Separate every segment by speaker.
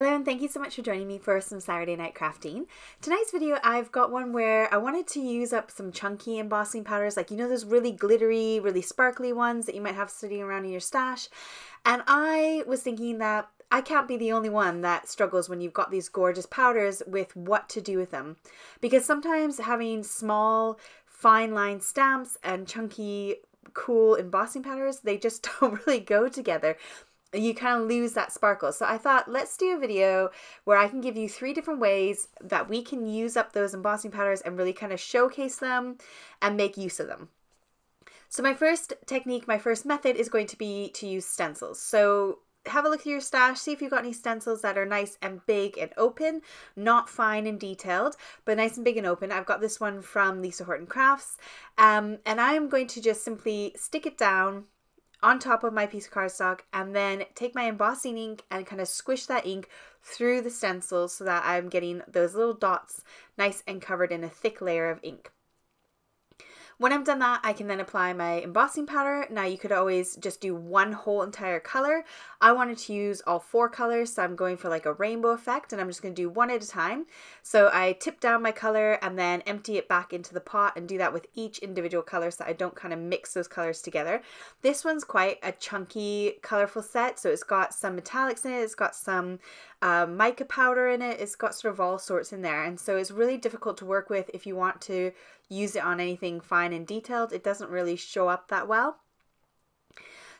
Speaker 1: Hello and thank you so much for joining me for some Saturday night crafting. Tonight's video I've got one where I wanted to use up some chunky embossing powders like you know those really glittery, really sparkly ones that you might have sitting around in your stash? And I was thinking that I can't be the only one that struggles when you've got these gorgeous powders with what to do with them. Because sometimes having small fine line stamps and chunky cool embossing powders they just don't really go together you kind of lose that sparkle. So I thought, let's do a video where I can give you three different ways that we can use up those embossing powders and really kind of showcase them and make use of them. So my first technique, my first method is going to be to use stencils. So have a look at your stash, see if you've got any stencils that are nice and big and open, not fine and detailed, but nice and big and open. I've got this one from Lisa Horton Crafts, um, and I'm going to just simply stick it down on top of my piece of cardstock and then take my embossing ink and kind of squish that ink through the stencil so that I'm getting those little dots nice and covered in a thick layer of ink. When I'm done that, I can then apply my embossing powder. Now you could always just do one whole entire color. I wanted to use all four colors, so I'm going for like a rainbow effect and I'm just gonna do one at a time. So I tip down my color and then empty it back into the pot and do that with each individual color so I don't kind of mix those colors together. This one's quite a chunky, colorful set. So it's got some metallics in it, it's got some uh, mica powder in it, it's got sort of all sorts in there. And so it's really difficult to work with if you want to use it on anything fine and detailed. It doesn't really show up that well.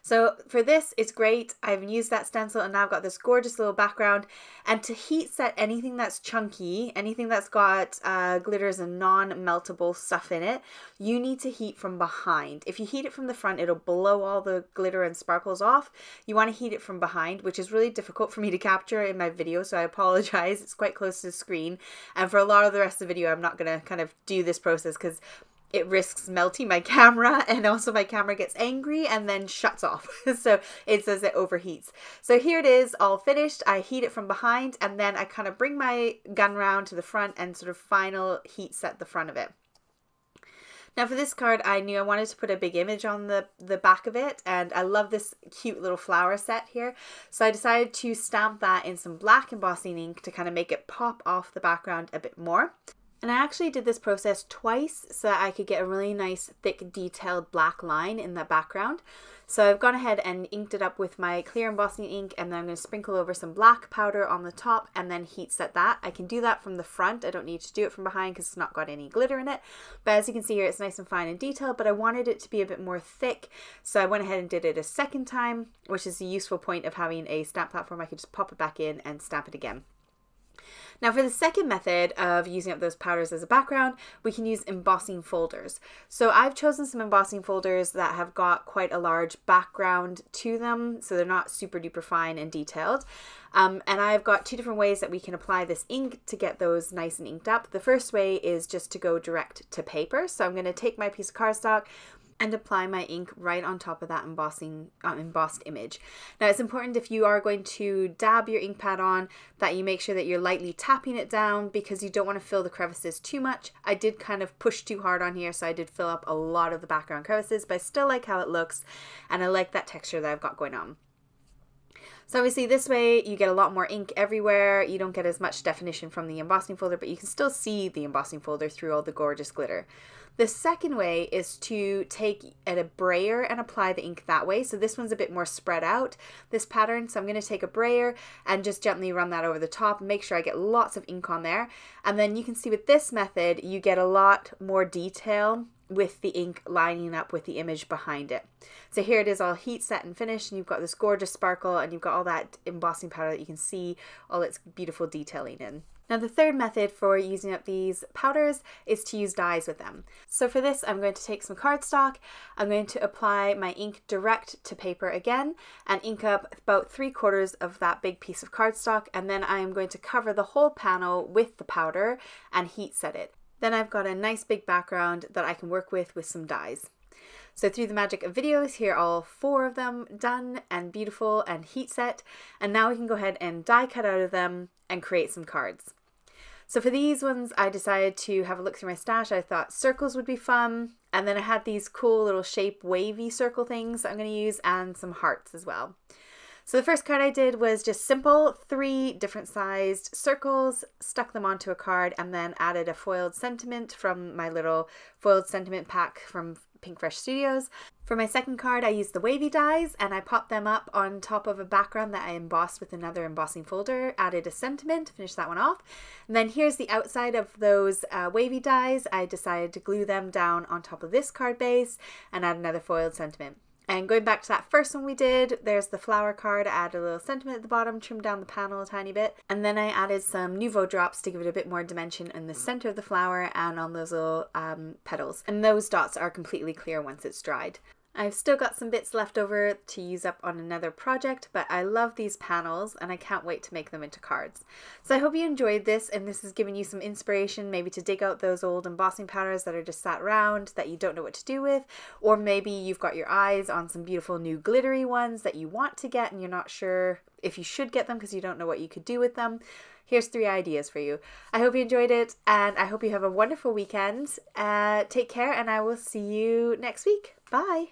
Speaker 1: So for this, it's great. I've used that stencil and now I've got this gorgeous little background. And to heat set anything that's chunky, anything that's got uh, glitters and non-meltable stuff in it, you need to heat from behind. If you heat it from the front, it'll blow all the glitter and sparkles off. You want to heat it from behind, which is really difficult for me to capture in my video, so I apologize. It's quite close to the screen. And for a lot of the rest of the video, I'm not going to kind of do this process because it risks melting my camera and also my camera gets angry and then shuts off. so it says it overheats. So here it is all finished. I heat it from behind and then I kind of bring my gun round to the front and sort of final heat set the front of it. Now for this card, I knew I wanted to put a big image on the, the back of it, and I love this cute little flower set here. So I decided to stamp that in some black embossing ink to kind of make it pop off the background a bit more. And I actually did this process twice so that I could get a really nice thick detailed black line in the background. So I've gone ahead and inked it up with my clear embossing ink and then I'm going to sprinkle over some black powder on the top and then heat set that. I can do that from the front. I don't need to do it from behind because it's not got any glitter in it. But as you can see here, it's nice and fine and detailed, but I wanted it to be a bit more thick. So I went ahead and did it a second time, which is a useful point of having a stamp platform. I could just pop it back in and stamp it again. Now for the second method of using up those powders as a background, we can use embossing folders. So I've chosen some embossing folders that have got quite a large background to them, so they're not super duper fine and detailed. Um, and I've got two different ways that we can apply this ink to get those nice and inked up. The first way is just to go direct to paper. So I'm going to take my piece of cardstock, and apply my ink right on top of that embossing uh, embossed image. Now it's important if you are going to dab your ink pad on that you make sure that you're lightly tapping it down because you don't want to fill the crevices too much. I did kind of push too hard on here so I did fill up a lot of the background crevices but I still like how it looks and I like that texture that I've got going on. So obviously this way you get a lot more ink everywhere. You don't get as much definition from the embossing folder, but you can still see the embossing folder through all the gorgeous glitter. The second way is to take a brayer and apply the ink that way. So this one's a bit more spread out, this pattern. So I'm going to take a brayer and just gently run that over the top, make sure I get lots of ink on there. And then you can see with this method, you get a lot more detail with the ink lining up with the image behind it. So here it is all heat set and finished and you've got this gorgeous sparkle and you've got all that embossing powder that you can see all its beautiful detailing in. Now the third method for using up these powders is to use dies with them. So for this I'm going to take some cardstock, I'm going to apply my ink direct to paper again and ink up about three quarters of that big piece of cardstock and then I am going to cover the whole panel with the powder and heat set it. Then I've got a nice big background that I can work with with some dies. So through the magic of videos, here are all four of them done and beautiful and heat set. And now we can go ahead and die cut out of them and create some cards. So for these ones, I decided to have a look through my stash. I thought circles would be fun. And then I had these cool little shape wavy circle things I'm going to use and some hearts as well. So the first card I did was just simple, three different sized circles, stuck them onto a card, and then added a foiled sentiment from my little foiled sentiment pack from Pink Fresh Studios. For my second card, I used the wavy dies and I popped them up on top of a background that I embossed with another embossing folder, added a sentiment, finished that one off. And then here's the outside of those uh, wavy dies. I decided to glue them down on top of this card base and add another foiled sentiment. And going back to that first one we did, there's the flower card. I added a little sentiment at the bottom, trimmed down the panel a tiny bit. And then I added some Nuvo drops to give it a bit more dimension in the center of the flower and on those little um, petals. And those dots are completely clear once it's dried. I've still got some bits left over to use up on another project, but I love these panels and I can't wait to make them into cards. So I hope you enjoyed this and this has given you some inspiration maybe to dig out those old embossing powders that are just sat around that you don't know what to do with, or maybe you've got your eyes on some beautiful new glittery ones that you want to get and you're not sure if you should get them because you don't know what you could do with them. Here's three ideas for you. I hope you enjoyed it and I hope you have a wonderful weekend. Uh, take care and I will see you next week. Bye.